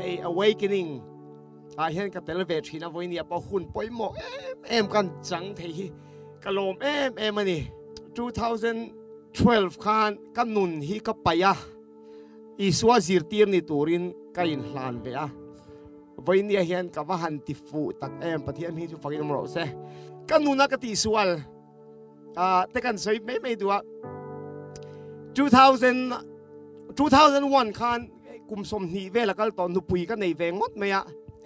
hey awakening อาเห็นกับเตลเวทีนะวันนี้ปอหุ่นปอยหมอกเอ็มเอ็มกันจังเทีกะโลมเอ็มเอ็มอันนี้2012คานกันนุนฮีก็ไปอะอีสวาซิรตีนี่ตูรินกันหลานเบอะวันนี้เห็นกับว่าหันติฟูตักเอ็มปะเทียมฮีทูกังนมรอเซกันนุนนักตีสวาลอ่าแต่กันสวยไม่ไม่ดูอะ2000 2001คานกุมสมนีเวลกันตอนนุปุยกันในเวงดเมีย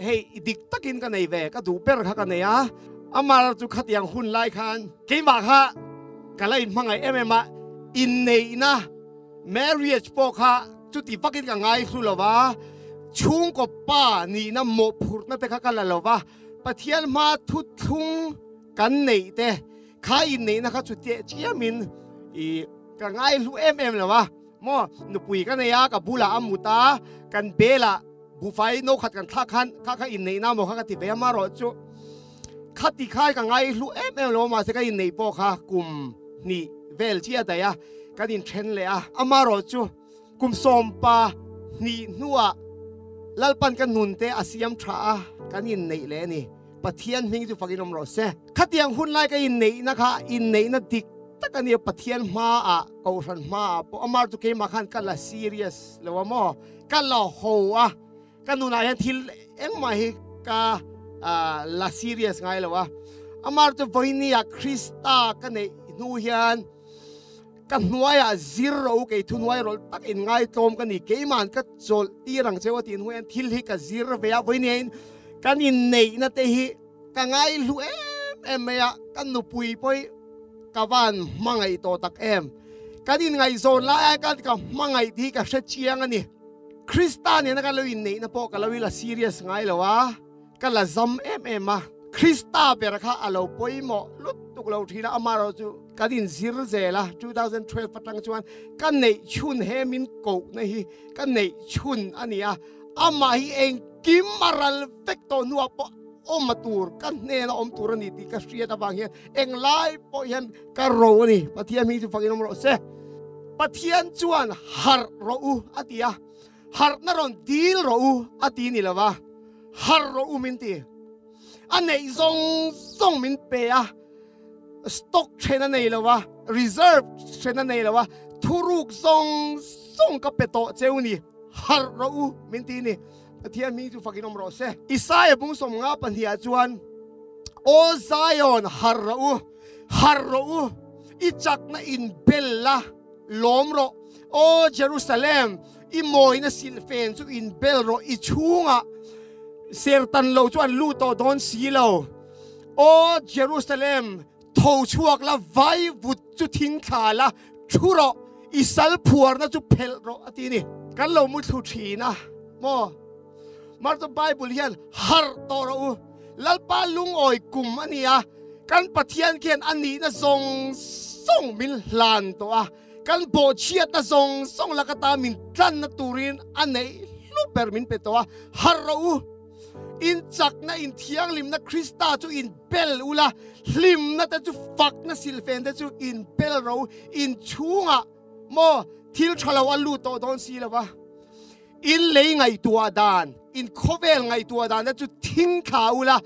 เฮ้ยดิกตะกินกันในเวก็ดูเปิดขักันเนียอามาจุขัดยังหุ่นไล่คันกี่มาค่ะกันไล่มังไงเอ็มเอ็มอินเนนะแมร r i a จ e พอค่ะจุดที่ปักกินกันไงสุลวะช่วงก็ป้านี่นะโมพูดนั่นแต่กันแล้วว่วะปะเทียนมาทุทุงกันในเตะใครในนะครับจุดเจียมินอีกันไงรู้เอ็มเอ็มหลอวะมอนุปุยกันเนี่ยกับบุลาอมุตากันเบลาบุไฟนกขัดกันทักขันทักขันอินเนย์น้ำมอข้าก็ติเบยมารอจุขัดติข่ายกันไงลูเอ็มเอลมาสิกันอินเนย์ปอค่ะกลุ่มนี่เวลเชียแต่ยากันอินเทรนเลยอะอมารอจุกลุ่มสมปานี่นัวลัลปันกันนุนเตอาเซียทราคันอินในยเลนี่ปะเทียนมิงจูฟังอินอมรอเซขัดยังหุ่นไล่กันอินในยนะคะอินในยนัดดิก takani pathian hma a ah, ko ran hma a ah. po amar tu ke ma khan kala serious lo mo kala ho a ah. kanuna yan thil eng ma hi ka la serious ngai lo wa amar tu voini a krista kane nu hian kan nuaya zero ke thu nuai rol tak in ngai tom kan ni ke man ka chol ti rang chewa tin huan thil hi ka zero ve a voini in kan in nei na te hi ka ngai lu em em ya kan nu pui poi kawan mga ito takem. Kanin nga iso laagat ka mga iti ka sa tiyangan ni. Krista ni nakalawin ni na po kalawila serious nga ilawa. Kalazam em ma. Krista pera ka alaw po mo. Lutuk law tina amaro tu. Kadin zirzela 2012 patang chuan. Kanay chun hemin ko na hi. Kanay chun ania. Ama hi eng kimaral fekto nuwa po โอมมาตูร์กันเน่ออมตูร์นี่ที่กัสษีตบางเฮนเองไล่ปอยันกะโรนี่ปัเทียนมีสุฟังอินมรเซปะเทยานชวนฮาร์โรอูอติยาฮาร์นารอนดีลโรอูอทีนี่ละวะฮาร์โรอูมินตีอันไหนซงซงมินเปียสต็อกเชนันไหนละวะรีเซิร์ฟเชนันไหนละวะทุรุกซงซงกับเปโตเจ้านี่ฮาร์โรอูมินตีนี่ tiyan mi tu fakinom rose isaya bung som nga pan hi chuan o zion harro harro ichak na in bella lomro o jerusalem i moi na silfen chu in belro i chunga sertan lo chuan lu to don silo o jerusalem tho chuak la vai vut chu thing kha la churo i sal phuar na chu phel ro atini kan lo mu thu thina mo มาร์ไบเบิลเฮียนฮาร์ตอว์อูลัลปาลุงออยกุมอันนี้อะกันปะเทียนเขียนอันนี้นะทรงทรงมิลลานตัวกันโบเชียตนะทรงทรงลักตามินจันนตูรินอันไหนลูเปอร์มินเปตัวฮาร์รอูอินจักนะอินเทียงลิมนะคริสตาจูอินเปลูละลิมนะแต่จูฟักนะซิลเฟนแต่จูอินเปลเราอินชูงะโมทิลชะลาวันลูโตตอนซีล้ววะอินเลยงไงตัวดานอินโคเวลไงตัวดานแต่จุดทิ้งข่าวละ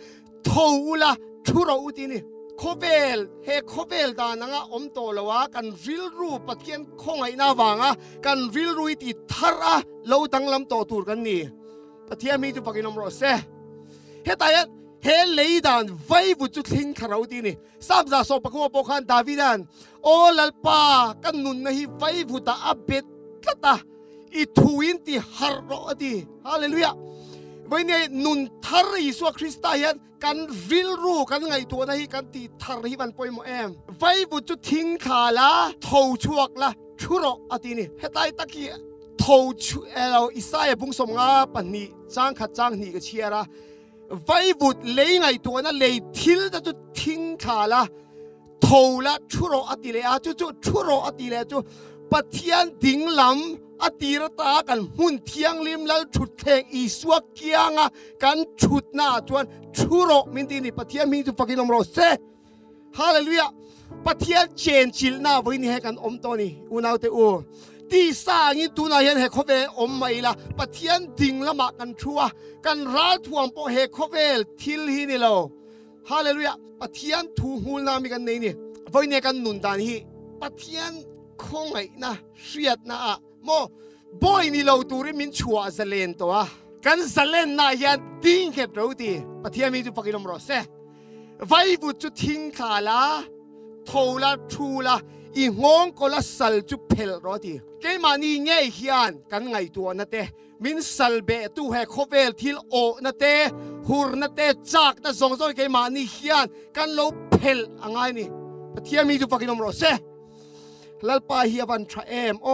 ทัวละชูโรตินีโคเวลเฮโคเวลดานังอมโตลวะกันริลรูปะเทียนคงไงน้าวังอ่ะกันริลรูติทาระเลาตั้งลำตโตตูรกันนี่ะเทียมีจุดปกินมรสเฮตายเฮเลีดานไว้บุจุดทิ้งคาราวตินี่สามจาสอปกุมปกันดาวิดานโอลลปากันนุนนะฮิไว้บุตาอับเบตตาอีทูอินที่ฮาร์โรดีฮาเลลูยาวันนี้นุนทารีสุคริสต์ไทยันกันวิลรู้กันไงตัวนี้กันที่ทารีวันปอยโมเอมวัยบุจุทิ้งขาละทูช่วกละชั่วอกตดีนี่เฮตายตะกี้ทูช่วเราอิสาเอบุงสมงาปันนี่จังขัดจังนี่ก็เชียร์ละวัยบุตรเลยไงตัวนั้นเลยทิลจะจุทิ้งขาละทูละชั่วอกอดีเลยอาจุดจุดชั่วอกอดีเลยจุดัทเทียนดิ่งลำอตีรตากันหุ่นเทียงลิมแล้วฉุดแทงอีสวกเกียงอ่ะกันฉุดหน้าจวนชูโรมินตินี่ปัทเทียนมีจุฟักินลมรสเซฮาเลลูยาปัทเทียนเจนชิลหน้าวินิให้กันอมตอนี่อุณาวเตอูทีสางินตูนายันเฮคเวลอมไม่ละปัทเทียนดิ่งละมากันชัวกันร้าทวงโปเฮคเวลทิลฮินิโลฮาเลลูยาปัทเทียนทูฮูลนามีกันนี่นี่วินิกันนุนดานฮีปัทเทียนคงไงนะเสียดนะอโมบอยนี่เราตัวริมินชัวเซเลนตัวกันเซเลนนายันดิ้งเห็ดเราดีปฏิทีมีจุปกิลมรสเซไว้บุจุทิ้งขาละโทละทูละอีงงก็ละสัลจุเพลรอดีเกมานี่เงี้ยฮิอยนกันไงตัวนั่นเตมินสัลเบตูเฮคเวลทิลโอนั่นเตฮูนั่นเตจากนั่นสงสารเกมานี่เฮีนกันเราเพลอะไรนี่ปฏิทีมีจุปกิลมรสเซลลปาเฮียบันทรเอมโอ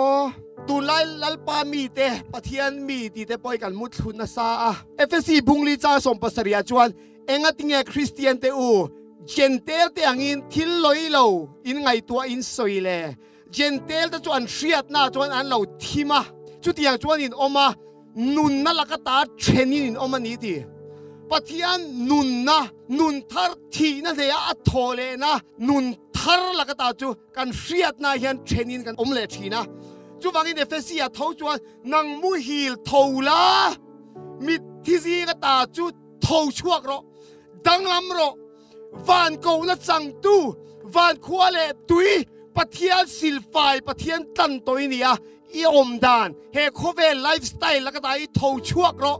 ตุนไลลลปามีเตปเทียนมีตีเตปอยกันมุดทุนนาซาเอฟเอซีบุงลีจ้าสมปสริยจวนเองติงเอคริสเตียนเตอูเจนเตลเตียงอินทิลลอยลวอินไงตัวอินสวยเลเจนเตลตจวนเสียดนาจวนอันเลวทีมะจุดียงจวนอินออมานุนนลักตาเชนินออมานีดีปะเทียนนุนนะนุนทาร์ทีนะเดียอัทโทเลนะนุนทาร์ลกตาจูกันเสียดนายเห็นเทรนนินกันอมเลทีนะจูวังทีเฟซียทั่วจวนนังมุฮิลทูลามิทิซีกตาจูทัวชวกรอดังลำรอวานโกนัสังตูวานควาเลตุยปะเทียนซิลไฟปะเทียนตันตัวนี้อะอีอมดานเฮโคเวลไลฟ์สไตล์ล้ก็ได้ทัวชวกรอ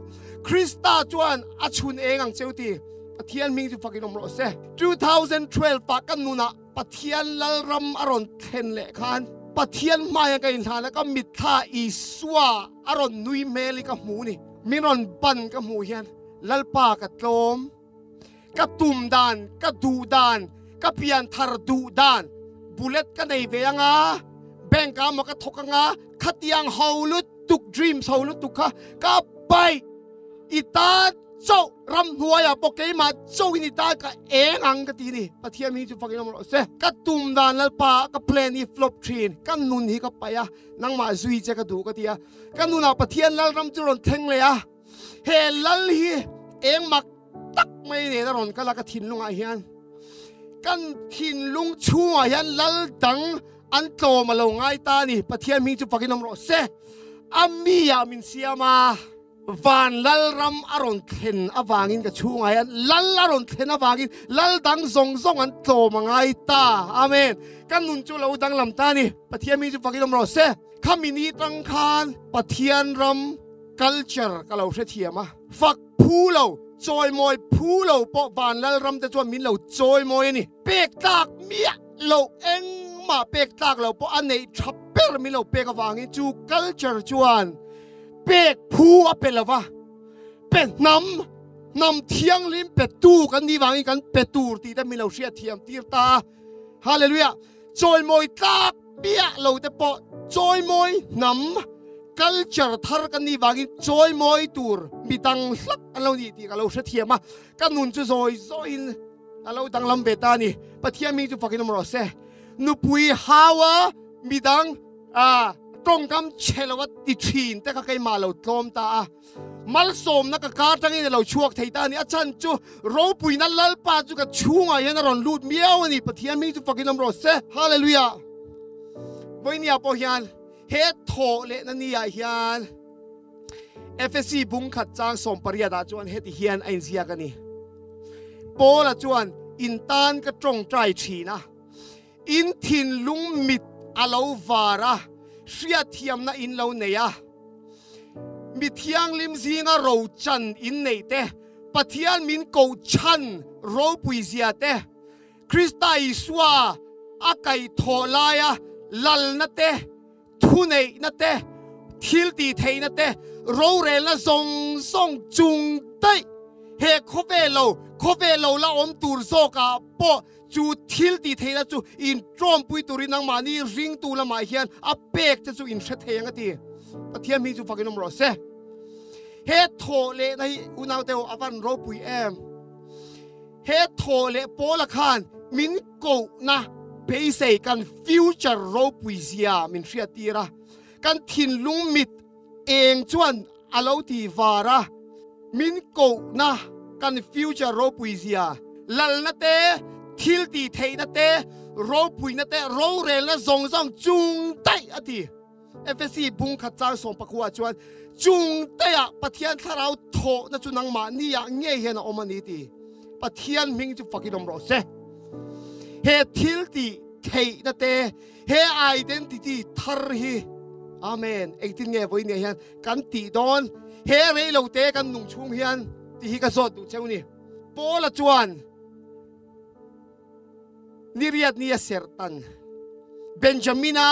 คริสตาจวนอชุนเองังเซลตีปะเทียนมิงจูฟักกินอมรอเซ2012ฟักกันนูนะปะเทียนลรำอรอนเทนเละคันปะเทียนมาอย่างกันทานแล้วก็มิท่าอีสวาอรอนนุยเมลิกหมูนี่มีรอนบันกับหมูเฮียนลลปากระโลมกระตุ่มดานกระดูดานกระเพียนทารดูดานบุเลตกันในเบียงอาแบงกามกทกงาขัดยังเฮาลุดตุกดรีมเฮาลุดตุกข่ะกับไปอีตาจ้ารำหัวอย่าปกเกมาเจ้าอินิตากะเอ็งอังกตีนี่ปะเทียมีจุฟังยมรสเซกะตุ่มดานลปากัะเพลนีฟลอปทรีนกะนุนฮีกัะไปอะนังมาซุยเจกะดูกะเตียกะนุนเาปะเทียนลรำจุรนเทงเลยอะเฮลลีเอ็งมักตักไม่เนรนกะละกะทินลุงอาเฮียนกันทินลุงชัวเฮียนลลดังอันโตมาลงไงตาหนีปะเทียมีจุฟังยมรสเซอามียามินเซียมาวันลัลรำอรุณเทนอวางินกับช่วงไงลัลอรุณเทนอวางินลัลดังทงทงอันโตมังไอตาอาเมนกันนุ่นจูเราดังลำตานี่ปะเทียนมีจูฟังกินมรสเซข้ามีนีตั้งคานปะเทียนรำ culture กับเราเสถียรมาฟักผู้เราจอยมอยผู้เราปอวันลัลรำแต่จวนมินเราจอยมอยนี่ เป็กตากเมียเราเองมาเป็กตากเราปออันไหนทับเปิลมินเราเป็กวางินจู culture จวนเป็กผู้อเป็นละวะเป็ดน้ำน้ำเทียงลิ้มเป็ดตู้กันนี่วางกันเป็ดตูตีแต่มีเราเสียเทียมตีตาฮาเลลูยาจอยมวยตาเปียเราแต่ปอจอยมวยน้ำ culture ทาร์กันนี่วางกันจอยมวยตูรมีตังสักเรานี่ตีกันเราเสียเทียมมากันนุนจะจอยจอยเราดังลำเบตานี่ปะเทียมมีจุฟักันมรสเซนุปุยฮาวะมีตังอ่าตรงกำเชลวัตติทีนแต่ก็ใครมาเราตรมตา มัลสมนักการทั้งนี้เราช่วงไทยตานี่อาจารย์จูโรปุยนั่นลลปาจูกับช่วงอะไรนั่นรอนลูดเมียวนี่ปะเทียนมีจูฟังกินลำรสเซฮาเลลูยาวันนี้อาพยานเฮทโถเลน่นนี่อาฮยานเอฟซีบุ้งขัดจางสมปริยดาจวนเฮติเฮียนไอเซียกันนี่โปละจวนอินตานกระจงใจชีนะอินทินลุงมิดอาลาวาระสียดที่ยมน่ะอินเราเนียมีที่อังลิมซิงาะโรจันอินเนตเตปัทยานมินโกจันโรปุยเซียเตคริสต์ไอสวาอากัยทอลายะลัลนัเตทุเนนัตเตทิลตีเทนัตเตโรเรลละซงซงจุงเตเฮคบเวโลคบเวโลลาอมตูร์โซกาปอจูทิลดีเทียจูอินทรอมปุยตุรินังมานี่ริงตูละมาเฮียนอเปกจะจูอินเซเทียงกติปะเทียมีจูฟังกินมรสเซเฮโทเลในอุณาวเตออวันโรปุยเอมเฮโทเลโปละคานมินกูนะเปย์เซกันฟิวเจอร์โรปุยเซียมินเซียตีระกันทินลุงมิดเองชวนอาลตีฟาระมินโกนะกันฟิวเจอร์โรปุยเซียลัลนาเตทิลตีเทนาเตโรปุยนาเตโรเรนและซงซองจุงเตอธิเอฟซีบุงขจางส่งประกวดชวนจุงเตอะปะเทียนทาราโถนะจุนังมานี่องเงี้ยเห็นอมานีตีปะเทียนมิงจุฟักินอมรอเซเฮทิลตีเทนาเตเฮไอเดนติตีทาร์ฮีอาเมนเอ็ดินเงยไว้เนี่ยเฮียนกันตีดอนเฮเรเราเตะกันหนุ่งชุ่มเฮียนตีฮิกัโซดดูเช้านี้โปละจวนนิริยตเนียเสิร์ตันเบนจามินา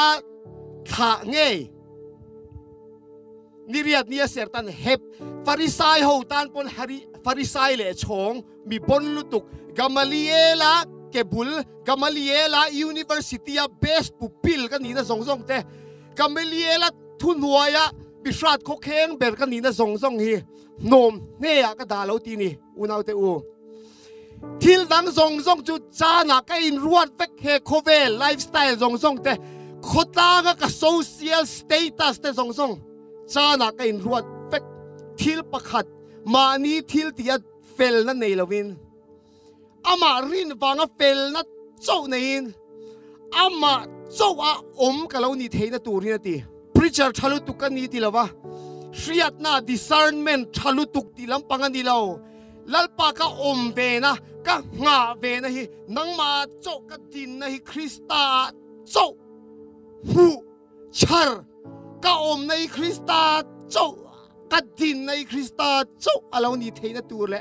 ขาเงยนิริยตเนียเสิร์ตันเฮปฟาริสไซโฮตันปนฮาริฟาริสไซเลชงมีปนลุตุกกามาลีเอลาเกบุลกามาลีเอลายูนิเวอร์ซิตี้อาเบสปุปิลกันนี่นะสองสองเตกำไม่เลียละทุนหัวยะบิชาดโคเคงเบรกันนีนะส่งส่งฮีนมเนี่ยก็ด่าเราตีนี่อุณเอาเตอูทิลดังส่งส่งจุดจานักอินรวดเ็กเฮโคเวลไลฟ์สไตล์ส่งส่งเตคตาก็กับโซเชียลสเตตัสเตส่งส่งจานักอินรวดเ็กทิลประคัดมานีทิลตียเฟลนั่นอนละวินอามารินฟังเฟลนั่นเจ้าเนี่ยอามา chawa om kalau ni theina turin ati preacher thalu tukan ni tilawa shriat na discernment thalu tuk tilam pangan dilao lalpa ka om vena ka nga vena hi nangma chok ka din na hi krista chok hu char ka om na hi krista chok ka din na hi krista chok alo ni theina tur le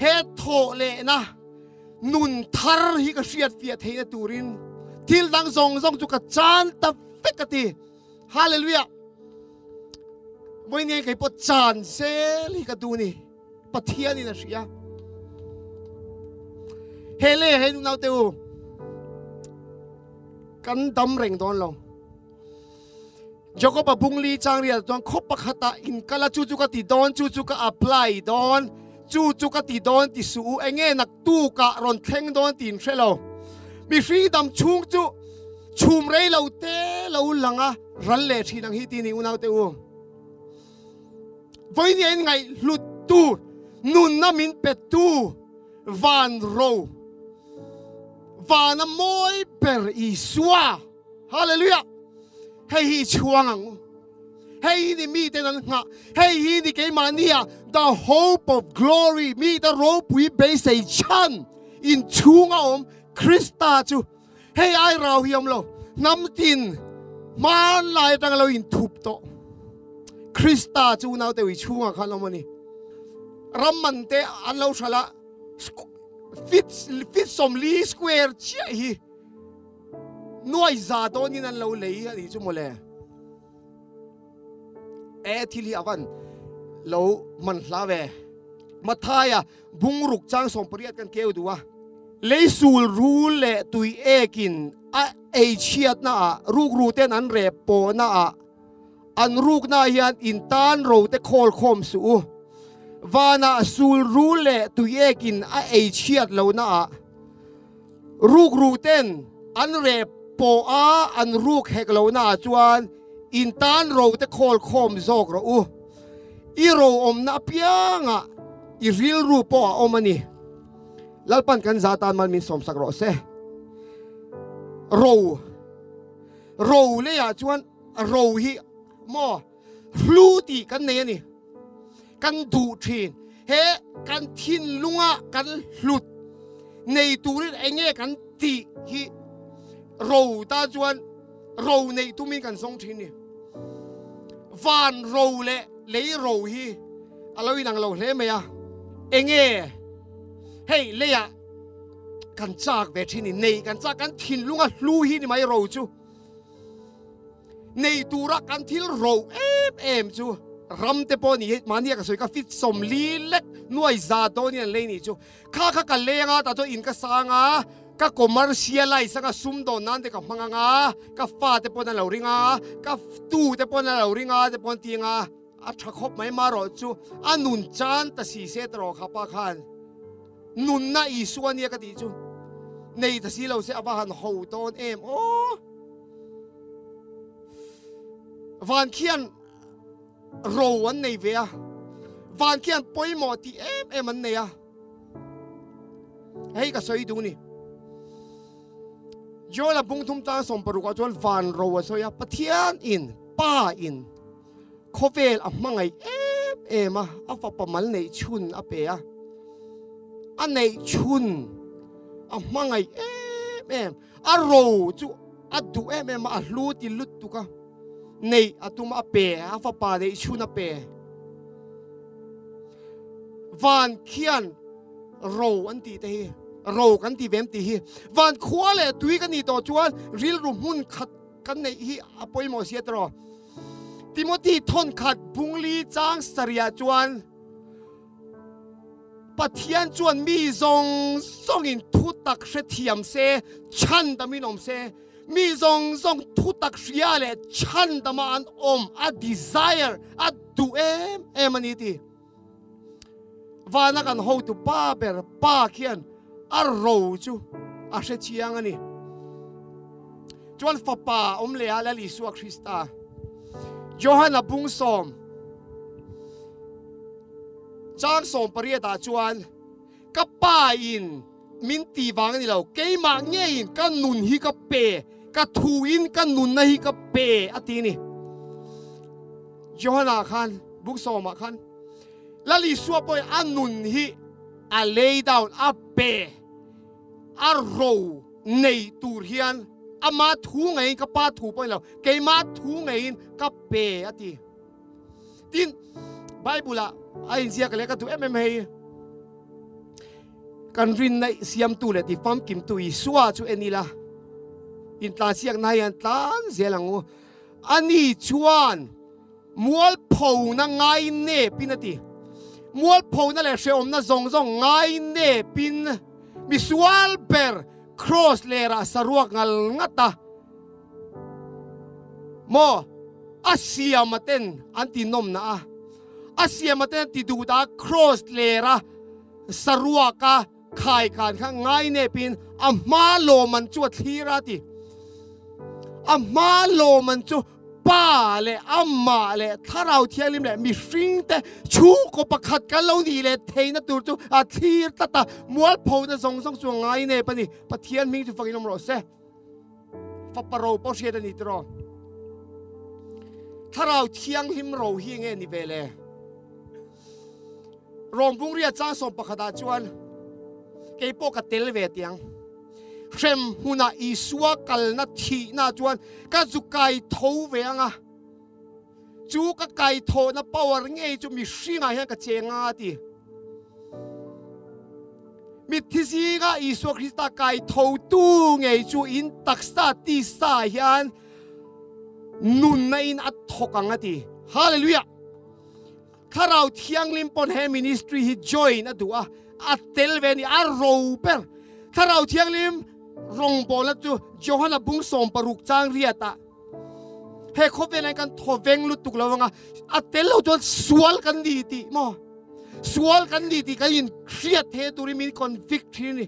he tho le na nun thar hi ka shriat fia theina turin ทิลดังทรงทรงจุกจานตะบเกตีฮาเลลูยาวันนี้ใครปดจานเซลิกดูนี่ปะเทียนี่นะเสียเฮเล่เฮนุนาวเตวกันดำเร่งตอนลงจกบบุงลีจางเรียตอนคบปะคตาอินกะละจูจุกติดอนจูจุกอัพไลดอนจูจุกติดอนติสูเอเงนักตู้กะรอนเทงดอนตินเชลโลมีฟรีดัมชุงจุชุมไรเราเตเราหลังอะรันเลทีนังฮิตีนิอุนาวเตอูวันนี้ไงลุดตูนุนนามินเปตูวานโรวานมอยเปรอีสวาฮาเลลูยาเฮีชวงังูเฮีนี่มีแต่นั้นงะเฮีนี่เกมานี่ย the hope of glory มีแต่รูปวิเบสัยชันอินชูงอม Krista chu hey ai rau hiam lo nam tin man lai tang lo in thup to Krista chu nau te wi chunga khan lo mani ram man te an lo shala fit fit som li square chi hi noi za to ni nan lo lei ani chu mole e thili avan lo man hlawe mathaya bungruk chang som pariat kan keu duwa leisul ru le tui ekin a ei chiat na a ruk ru ten an rep po na a an ruk na hian in tan ro te khol khom su u wana sul ru le tui ekin a ei chiat lo na a ruk ru ten an rep po a an ruk hek lo na chuan in tan ro te khol khom zok ro u i ro om na pianga i ril ru po a om ani lalpan kan zatan man min som sakro se row row le ya chuan row hi mo hlu ti kan nei ani kan du thin he kan thin lunga kan hlut nei turin enge kan ti hi row ta chuan row nei tumin kan song thin ni van row le lấy row hi alo inang lo hle me ya enge เฮ้เลี้ยกันจากเวทีนี่ในกันจากกันทิ้นลุงลูฮินี่ไม่รู้จูในตัวรักกันที่รู้เอ็มเอ็มจูรำเตปอนี่มันเนี่ยก็สวยก็ฟิตสมลีเล็กนวยซาโตเนี่เลยนี่จูข้าข้ากันเลี้ยงอ่ะแต่ตัวอินก็สางอ่ะก็คอมเมอร์เชียลไลังก์ซุ่มโดนนั่นเด็กก็มังงาก็ฟาเตปอนั่นเราริงอ่ะก็ตู้เตปอนั่นเราริงอ่ะเตปอนตีงอ่ะอัชักคบไม่มาหรอกจูอันนุนจันแต่สีเซตรอข้าปักขันนุนน่าอีส่วนเนี่ยกติจูในทต่สิเราเสอยบ้านหูตอนเอ็มโอ้วันเขียนโรวันในเวียวันเขียนปอยหมอที่เอ็มเอ็มมันเนี่ยให้ก็สวยดูนี่ย้อนละบุงทุ่มตาสมปรุกจนวันโรวสวยปะเทียนอินป้าอินโคเวลอ่ะมังไงเอ็มเอ็มอะอ่ะฟาประมาณในชุนอ่ะเปียอันไหนชุนอันมังไงเอ็มเอ็มอารมณ์จูอัดดูเอ็มมาลุูติลุตุกะในอัตุมาเปะอัฟปาเดชุนเปะวันเขียนโรอันตีเตฮีโรกันตีเวมตีฮีวันขวาเลยตุยกันนี่ต่อจวนริลรุมหุ่นขัดกันในฮีอปอยมอเสียตรอติโมตีทนขัดบุงลีจางสริยาจวน pathian chuan mi zong zong in thu tak hre thiam se chan tamin om se mi zong zong thu tak hria le chan tama an om a desire a du em em ani ti vana kan ho tu pa ber pa khian a ro chu a hre chiang ani chuan fapa om le ala li suak krista johanna bung som chang som paria ta chuan ka pa in min ti wang ni lo ke ma nge in ka nun hi ka pe ka thu in ka nun na hi ka pe ati ni johana khan buk soma khan lali suwa poi an nun hi a lay down a pe a ro nei tur hian a ma thu ngai ka pa thu poi lo ke ma thu ngai ka pe ati tin Bible ayin siya ka katu MMA kan rin na siyam tulet i pumpkin tu i suwa tu enila in tlan siyak na yan tlan siya oh. ani chuan mual po na ngay ne pinati mual po na le sheom na zong zong ngay ne pin misual per cross le ra ruwak ngal ngata mo asya maten antinom na ah asiamate ti duda cross lera saruaka khai kan kha ngai ne pin amma lo man chu thira ti amma lo man chu pa le amma le tharau thialim le mi fring te chu ko pakhat ka lo ni le theina tur chu a thir ta ta mual pho na song song chu ngai ne pani pathian mi chu fakinom ro se fa paro po she da ni tro tharau thiang him ro hi nge ni vele rong bung ria cha som pakhata chuan keipo ka tel ve tiang hrem huna isua kal na thi na chuan ka zukai tho ve anga chu ka kai tho na power nge chu mi hringa hian ka chenga ti mi thisi ga isua krista kai tho tu nge chu in taksa ti sa hian nun na in at thokanga ti hallelujah ข้าเราเทียงลิมปนแฮมินิสทรีฮิจอยนะดูว่ะอัตเทลเวนีอารโเปอร์ข้าเราเทียงลิมรงบอลัตวจอฮ์นบุงสมปรุกจางเรียตะเฮคบเวนกันทวเวงลุตุกลาวงาอัตเทลเราตจสวลกันดีติมอสวลกันดีติกันยินเครียดเทตุริมีคอนฟิกทีนี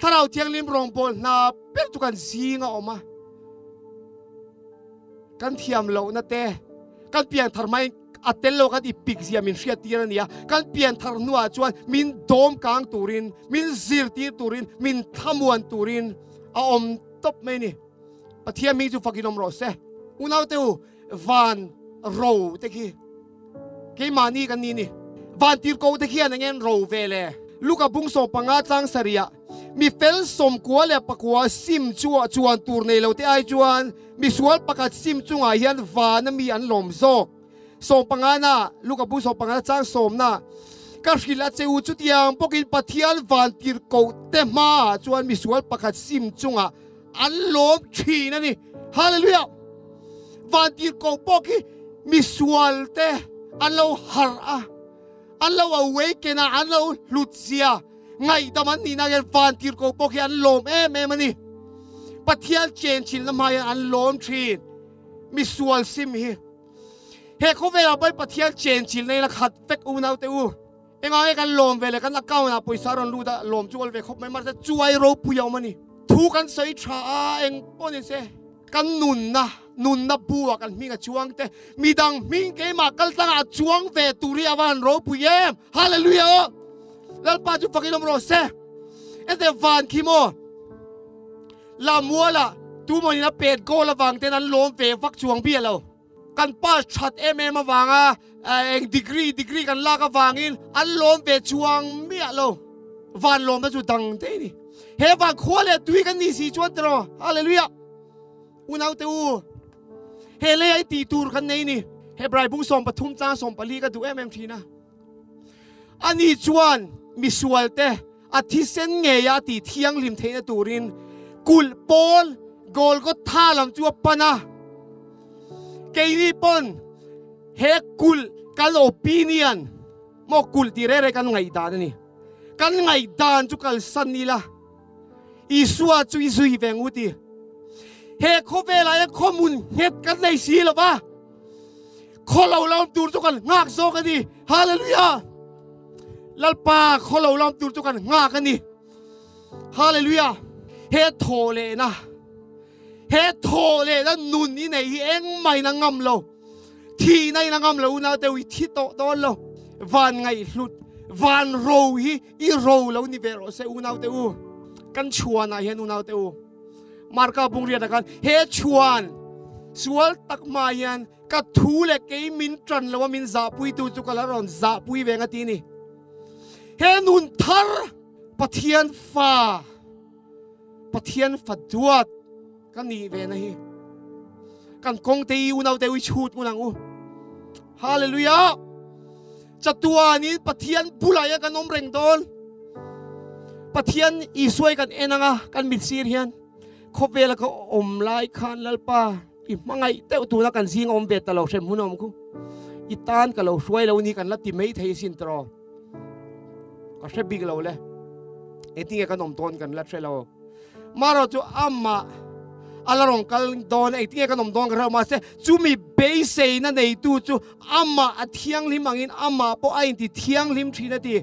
ถ้าเราเทียงลิมรงบอลนาเปิดตุกันซีงออกมากันเทียมเหล่านเตกันเปลี่ยนทำไม a tello kan i pik zia min hriat tir ania kan pian thar nuah chuan min dawm kang turin min zir tir turin min thamuan turin a om top mai ni pathian mi chu fakin om ro se unau teu van ro te ki ke mani kan ni ni van tir ko te khian angen ro vele luka bung so panga chang saria mi fel som kwa le pakwa sim chua chuan tur nei lo te ai chuan mi sual pakat sim chunga hian van mi an lom zok ส่งปังงานะลูกกับผู้ส่งปังงานจ้างส่งนะก็ฟิลาเจ้าจุดยังพวกินพัทยาวันทีร์กูเตมาชวนมิสวลประกาศซิมจุงอ่ะอันลมทีนั่นนี่ฮาเลลูยาวันทีร์โกูพวกมิสวลเตอันเราฮาร์อะอันเราเอาไว้กันนะอันเราลุดเสียไงแต่มันนี่นะยันวันทีร์โกูพวกอันลมเอ๊แม่มันนี่ปัทยาเจนชินละมาอันลมทีมิสวลซิมเฮเฮคุเวลาไปปะเทียนเชนชิลในละขัดเฟกอูนาวเตอเองเอาไอ้กันลมเวลากันละเก้านาปุยสารนลูดะลมจวลเวคบไม่มาจะจวยโรปุยอามันนี่ทุกันใส่ชาเองปอนเสกันนุนนะนุนนะบัวกันมีกระจ่วงเตมีดังมิงเกมากันตั้งอาช่วงเวตุรียวันโรปุยเอมฮาเลลูยาแล้วป้าจุฟักินมโรเซเอเดวานคิโมลามัวละตูมัน่นะเปดโกละวังเตนั้นลมเวฟักจ่วงเบี้ยเรากันป้าชัดเอเมมาวางอ่ะเอ็งดีกรีดีกรีกันลากวางอินอันลมเปชวงเมียโลวันลมจะดังเต้นี่เฮ้ยันควเลยดุยกันนี่สิจวนรอฮาเลลูยาอุณาตอูเฮเลยตีตูร์กันนีนนี่เฮบรายบุ้งสมปทุมจ้าสมปลีกันดูเอเมมทีนะอันนี้จวนมิสวลเตอาทิเส้นเงยาตีเที่ยงริมเทนตูรินกุลปอลกอลก็ท่าลำจวบปะนะ k a i l i p o n hekul kal opinion mo kultirere kan nga idan ni kan nga idan tu kalsan nila isua tu isu iveng uti heko vela e komun het kan nei s i l o ba k o l a w lam tur tu kan ngak so kan i hallelujah lalpa k o l a w lam tur tu kan ngak kan i hallelujah he thole na ฮทอเลยนุนนี่ไหนเองไม่นางามเลยทีนี้นางามเลยนะแต่วิธีโตโตเลยวันไงลุดวันโรฮีอีโรเลยนี่เปรอเสือน้าเตวกันชวนนะเฮนุนาเตวมาร์กาบุงเรียนกันเฮชวนสวลตักมาเฮนกัทูเลยเกยมินทรันเลยว่ามินซาปุยตัวจุกละร้อนซาปุยเวงตีนี่เฮนุนทาร์ปะทียนฟาปะทียนฟัดดวด kan ni ve na hi kan kong te u na te u chut mu nang u hallelujah chatua ni pathian pulaya kan om reng don pathian i suai kan enanga kan mit sir hian khop ve la ko om lai khan lal pa i mangai te tu na kan sing om ve ta lo sem hunom ku i tan ka lo suai lo ni kan lati mei thei sin tro ka se big lo le etinge kan om ton kan la tre lo maro chu amma อัลลอารองกัลดอนไอ้ที่แกนมดองกระมาเซจูมีเบสเซนันในตู้จูอาม่าเที่ยงลิมังอินอาม่าปอไอ้ที่เทียงลิมทีนั่นที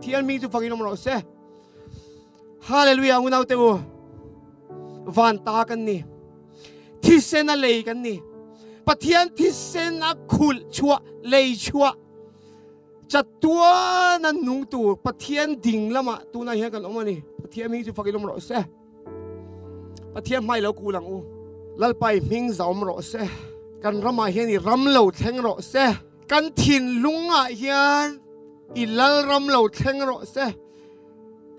เที่ยงมีจูฟังอินมรอเซฮาเลลูยาหุนเอาเตววันตากันนี่ที่เซนอะไรกันนี่ปะเทียนที่เซนอกคุลชัวเลยชัวจะตัวนั้นนุ่งตัวปะเทียนดิ่งละมาตัวนั้นเห็นกันออกมานี่ปะเทียมีสุฟังกิลมรสเซปะเทียมไม่แล้วกูหลังอูลัลไปมิงจอมรอเสกันรำมาเฮียนี่รำเหล่าแทงรอเสกันถิ่นลุงอ่ะเฮียนอีลัลรำเหล่าแทงรอเส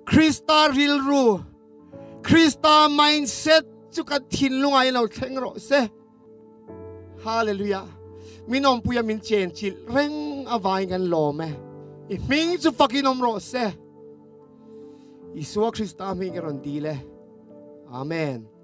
คริสตาริลรูคริสตาไมน์เซ็ตจุกันถิ่นลุงอ่ะเหล่าแทงรอเสฮาเลลูยามินอมปุยมินเจนจิลเร่งอาวายกันลอแม่มิงจุฟักินอมรอเซอิสวคริสตามิงกันดีเลย Amen.